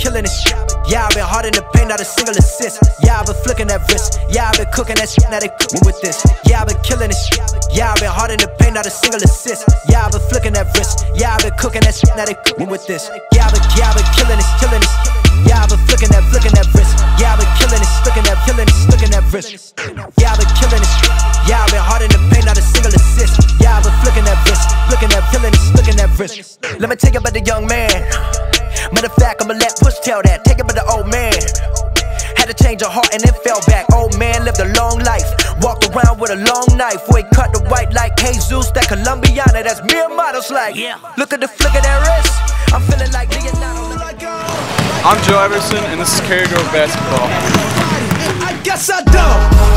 killing this shit. Yeah, I've been hard in the paint, not a single assist. Yeah, I've been flicking that wrist. Yeah, I've been cooking that shit, now they cooking with this. Yeah, I've been killing this shit. Yeah, I've been hard in the paint, not a single assist. Yeah, I've been flicking that wrist. Yeah, I've been cooking that shit, now they cooking with this. Yeah, I've been, yeah, I've been killing this, killing this. Yeah, I've been flicking that, flicking that wrist. Yeah, I've been killing this, flicking that, killing this, flicking that wrist. Yeah, I've been killing this. Yeah, I've been hard in the paint, not a single assist. Yeah, I've been flicking that wrist, flicking that, killing this, flicking that wrist. Let me take it about the young man. Matter of fact, I'ma let Push tell that. Take it by the old man. Had to change her heart and then fell back. Old man lived a long life. Walked around with a long knife. Boy, cut the white like Jesus. That Colombiana, that's mere models like. Yeah. Look at the flick of that wrist. I'm feeling like Leonardo. I'm Joe Everson, and this is Cary Grove Basketball. I guess I don't.